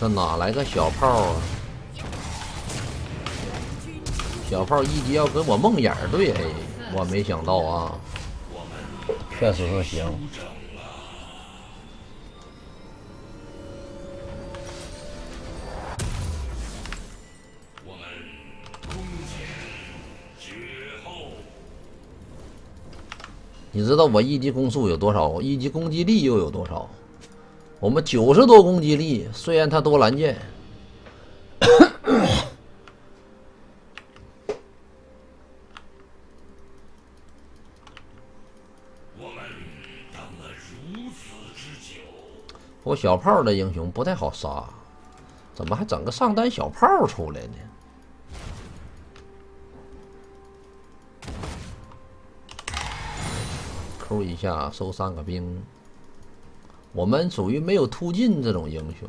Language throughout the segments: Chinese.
这哪来个小炮啊？小炮一级要跟我梦魇对，哎，我没想到啊，确实是行。你知道我一级攻速有多少？一级攻击力又有多少？我们九十多攻击力，虽然他多蓝剑。我小炮的英雄不太好杀，怎么还整个上单小炮出来呢？扣一下收三个兵，我们属于没有突进这种英雄。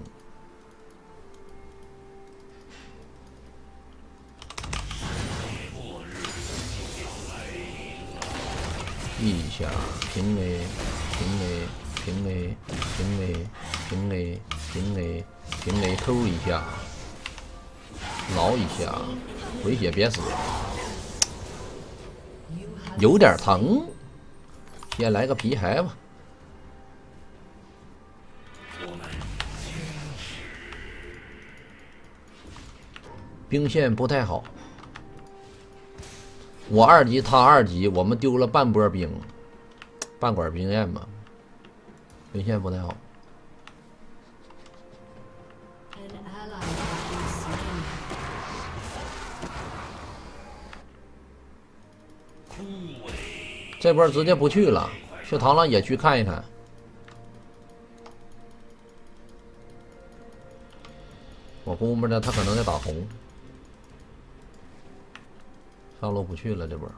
一下平 A 平 A 平 A 平 A 平 A 平 A 平 A 偷一下，挠一下，回血别死，有点疼。先来个皮孩吧。兵线不太好，我二级，他二级，我们丢了半波兵，半管兵线嘛，兵线不太好。这波直接不去了，去螳螂野区看一看。我估摸着他可能在打红，上路不去了。这波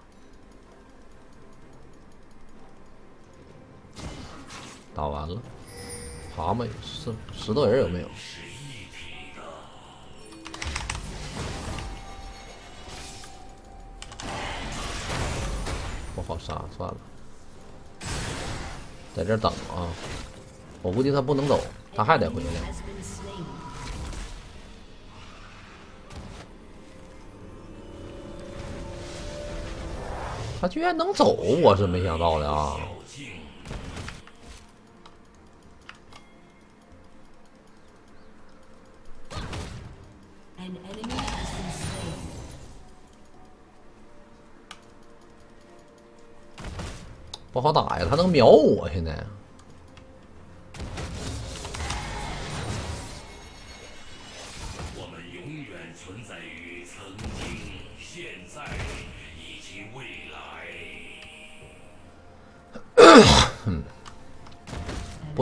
打完了，蛤蟆石石头人有没有？好杀，算了，在这等啊！我估计他不能走，他还得回来。他居然能走，我是没想到的啊！不好打呀，他能秒我现在。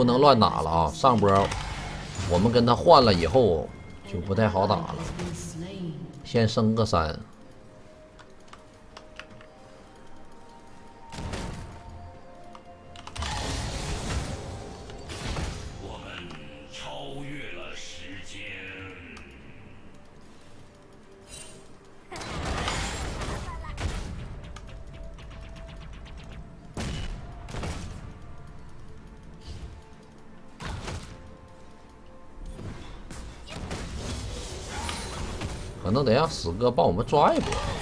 不能乱打了啊！上波我们跟他换了以后就不太好打了，先升个三。那得让死哥帮我们抓一波。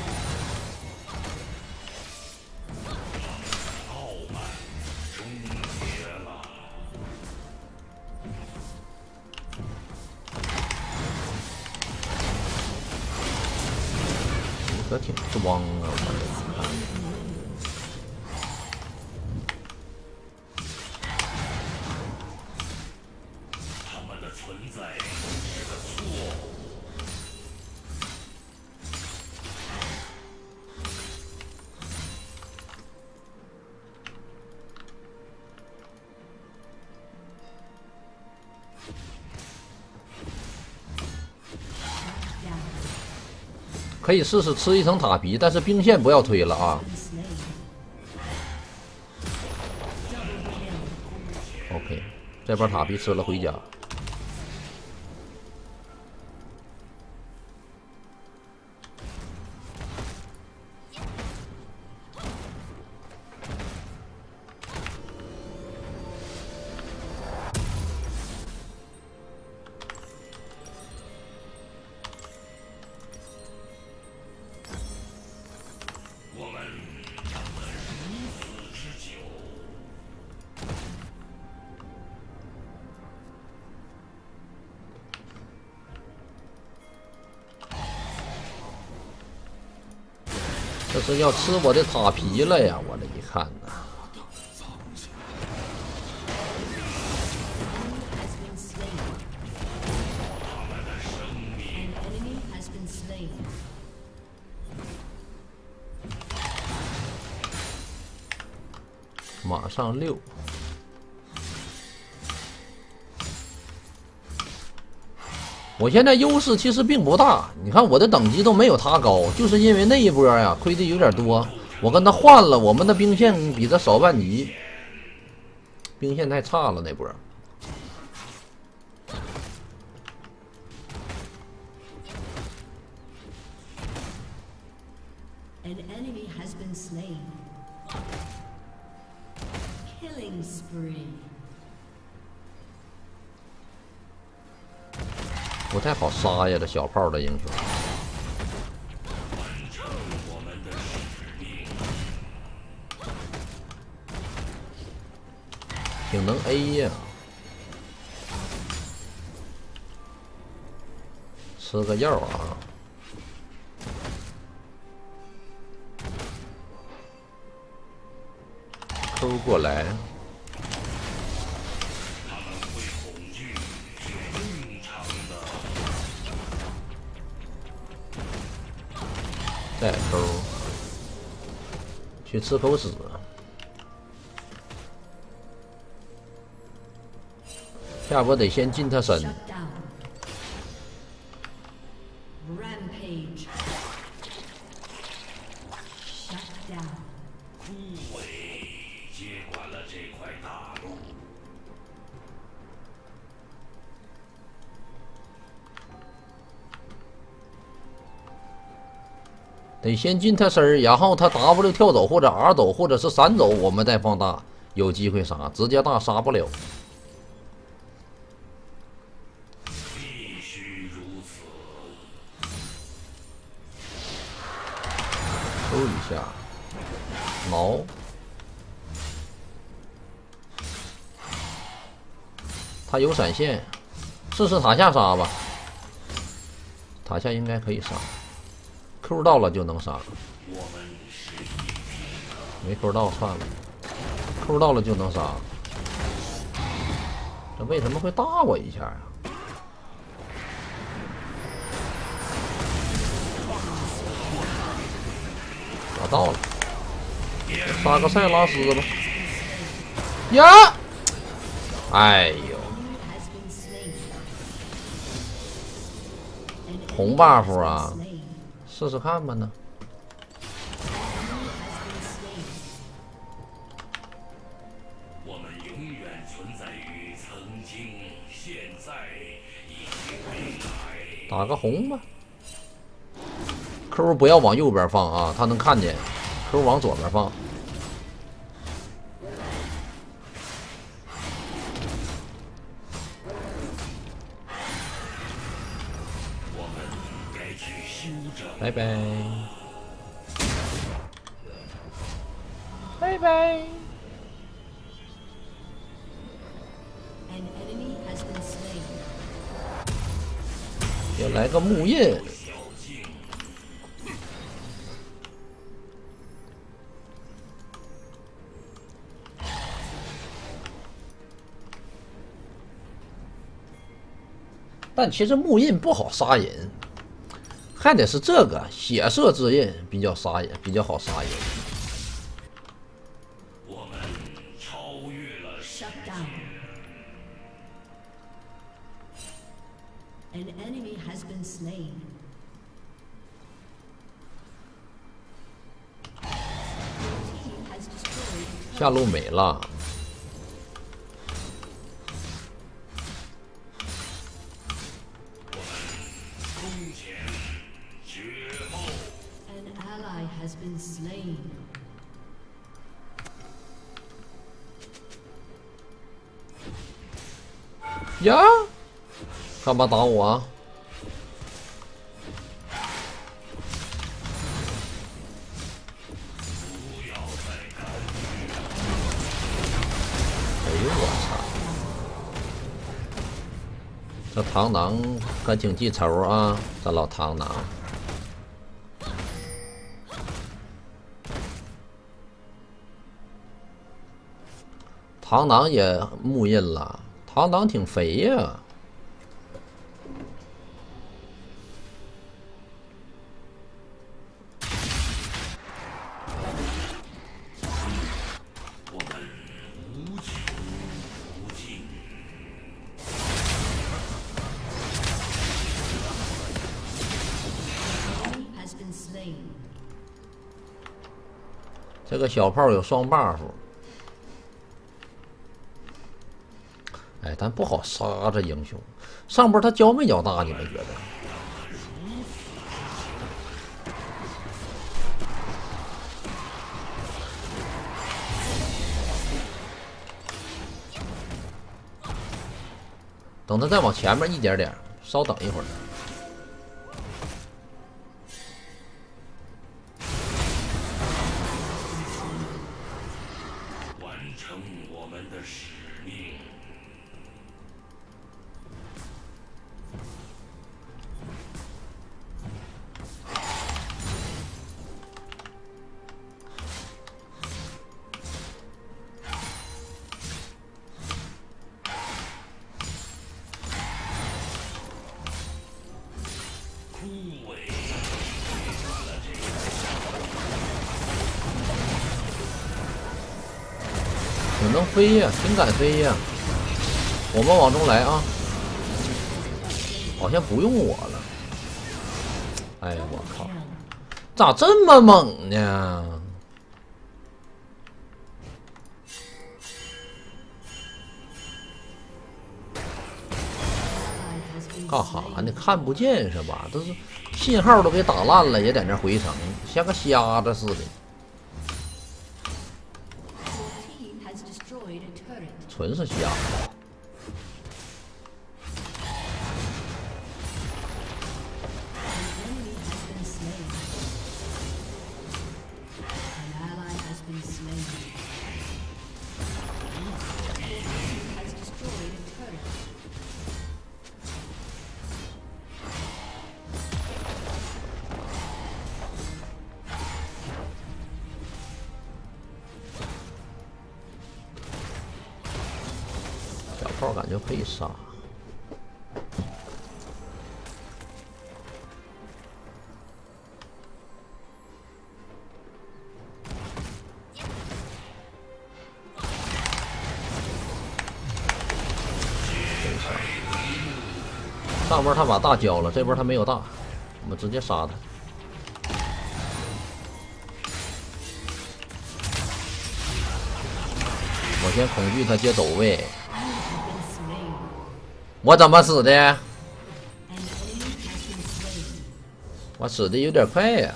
可以试试吃一层塔皮，但是兵线不要推了啊。OK，这波塔皮吃了回家。这是要吃我的塔皮了呀！我这一看呐，马上六。我现在优势其实并不大，你看我的等级都没有他高，就是因为那一波呀亏的有点多。我跟他换了，我们的兵线比他少半级，兵线太差了那波。不太好杀呀，这小炮的英雄，挺能 A 呀，吃个药啊，Q 过来。带钩，去吃口屎，下波得先进他身。得先进他身儿，然后他 W 跳走或者 R 走或者是闪走，我们再放大，有机会杀，直接大杀不了。必须如此。抽一下，挠。他有闪现，试试塔下杀吧。塔下应该可以杀。Q 到了就能杀，没 Q 到算了。Q 到了就能杀，这为什么会大我一下呀？打到了，杀个塞拉斯吧。呀！哎呦，红 buff 啊！试试看吧呢。我们永远存在于曾经、现在。打个红吧。Q 不要往右边放啊，他能看见。Q 往左边放。拜拜，拜拜。要来个木印，但其实木印不好杀人。还得是这个血色之印比较杀人，比较好杀人。我们超越了。下路没了。干嘛打我啊？哎呦，我操！这螳螂，可挺记仇啊！这老螳螂。螳螂也木印了，螳螂挺肥呀。小炮有双 buff，哎，但不好杀这英雄。上波他交没交大？你们觉得？等他再往前面一点点，稍等一会儿。挺能飞呀，挺敢飞呀！我们往中来啊！好像不用我了。哎呀，我靠！咋这么猛呢？干哈呢？看不见是吧？都是信号都给打烂了，也在那回城，像个瞎子似的。纯是瞎。我感觉可以杀，上波他把大交了，这波他没有大，我们直接杀他。我先恐惧他接走位。我怎么死的？我死的有点快呀。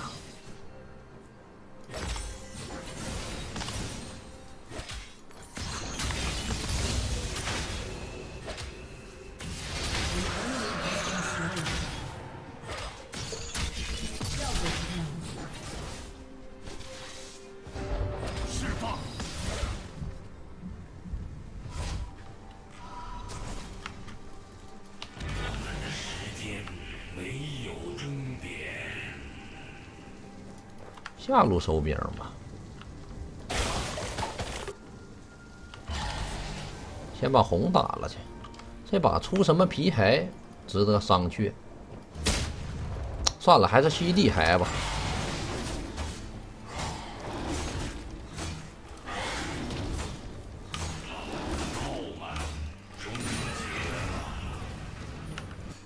下路收兵吧，先把红打了去。这把出什么皮牌值得商榷？算了，还是吸地牌吧。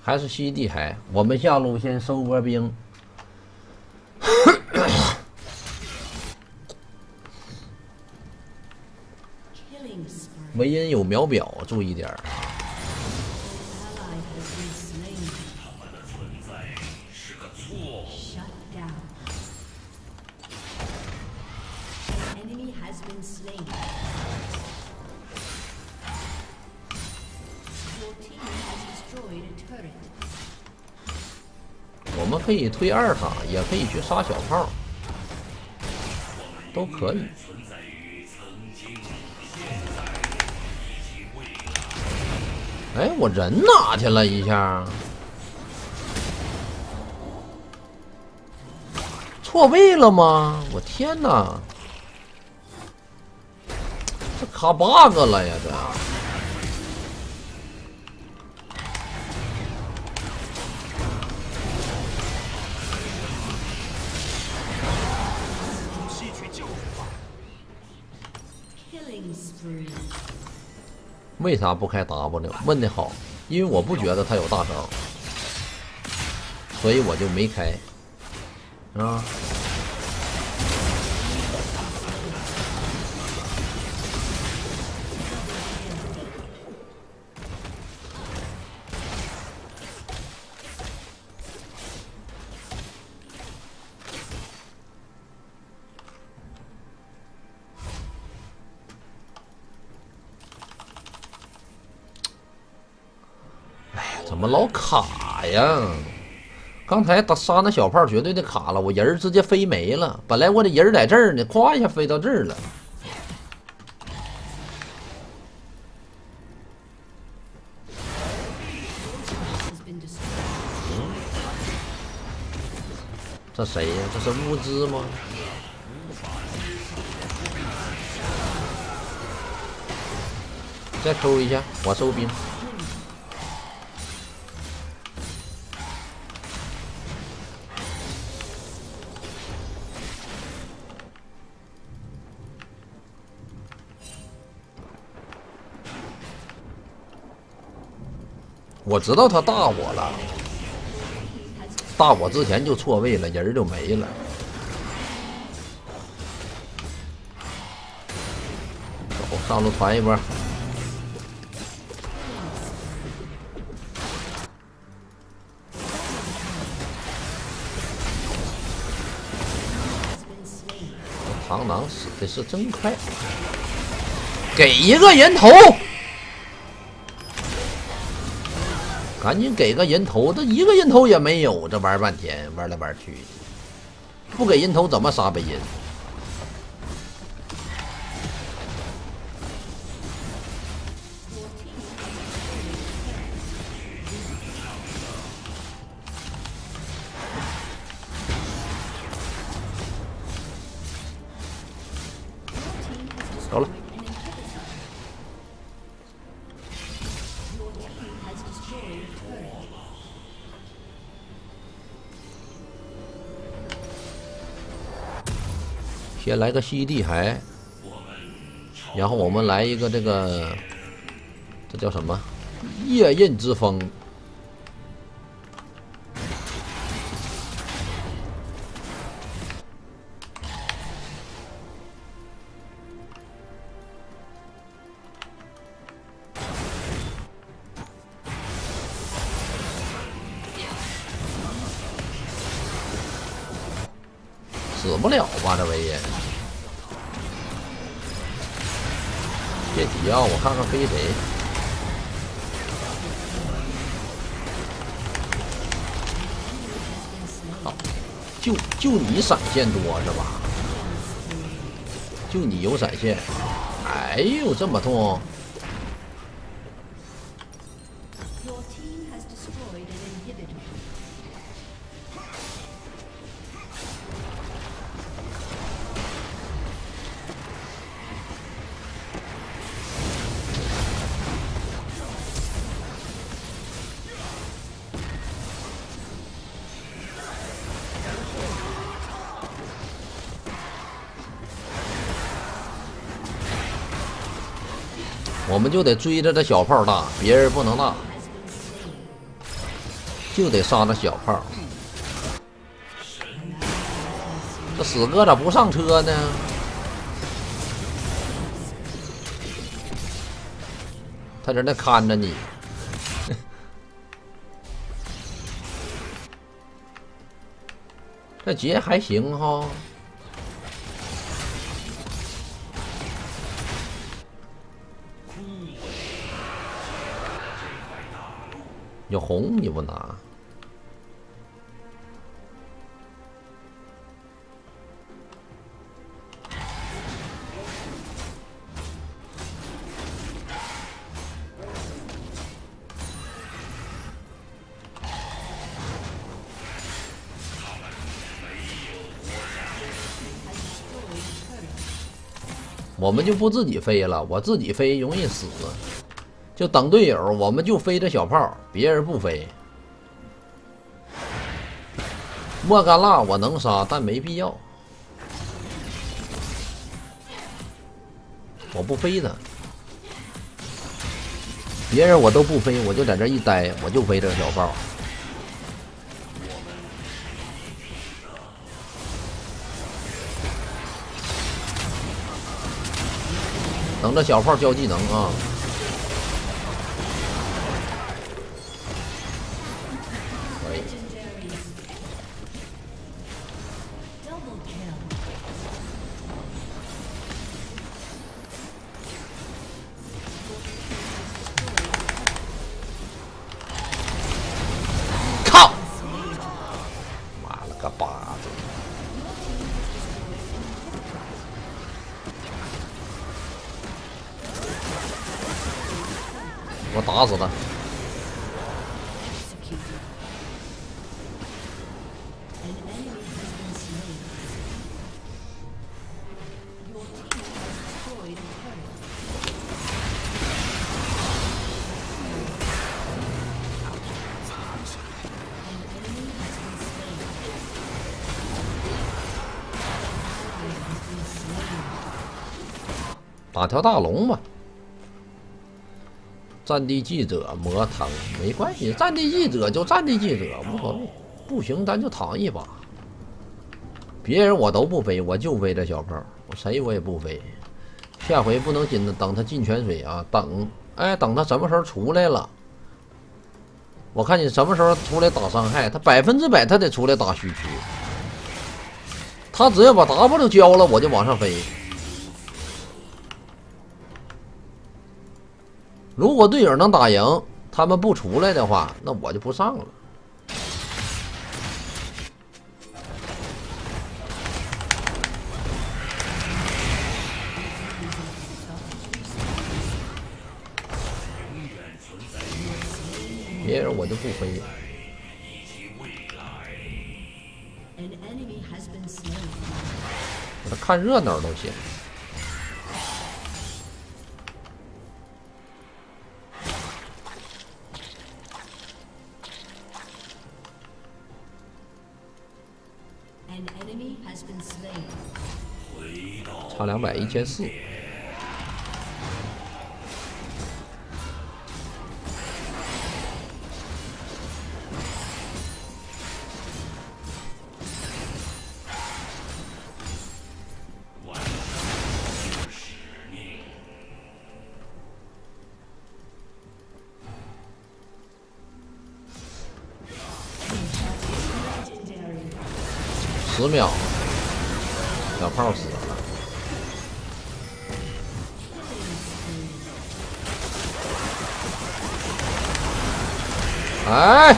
还是吸地牌。我们下路先收波兵。秒表，注意点儿。我们可以推二塔，也可以去杀小炮，都可以。哎，我人哪去了？一下错位了吗？我天哪！这卡 bug 了呀，这。为啥不开 W？问的好，因为我不觉得他有大招，所以我就没开，啊。卡呀？刚才打杀那小炮绝对的卡了，我人直接飞没了。本来我的人在这儿呢，咵一下飞到这儿了。这谁呀？这是物资吗？再抽一下，我收兵。我知道他大我了，大我之前就错位了，人就没了。走，上路团一波。螳螂死的是真快，给一个人头。赶紧给个人头，这一个人头也没有，这玩半天，玩来玩去，不给人头怎么杀北人？先来个吸地海，然后我们来一个这个，这叫什么？夜刃之风。就就你闪现多是吧？就你有闪现。哎呦，这么痛！就得追着这小炮打，别人不能打，就得杀那小炮。这死哥咋不上车呢？他在那看着你，这劫还行哈。有红你不拿。我们就不自己飞了我自己飞容易死。就等队友，我们就飞着小炮，别人不飞。莫甘娜我能杀，但没必要，我不飞他。别人我都不飞，我就在这一待，我就飞这小炮。等着小炮交技能啊！打死他！打条大龙吧。战地记者磨疼没关系，战地记者就战地记者无所谓，不行咱就躺一把。别人我都不飞，我就飞这小炮，我谁我也不飞。下回不能紧着等他进泉水啊，等哎等他什么时候出来了，我看你什么时候出来打伤害，他百分之百他得出来打虚区。他只要把 W 交了，我就往上飞。如果队友能打赢，他们不出来的话，那我就不上了。别人我就不飞。我看热闹都行。差两百，一千四。十秒，小炮死哎！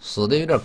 死的有点。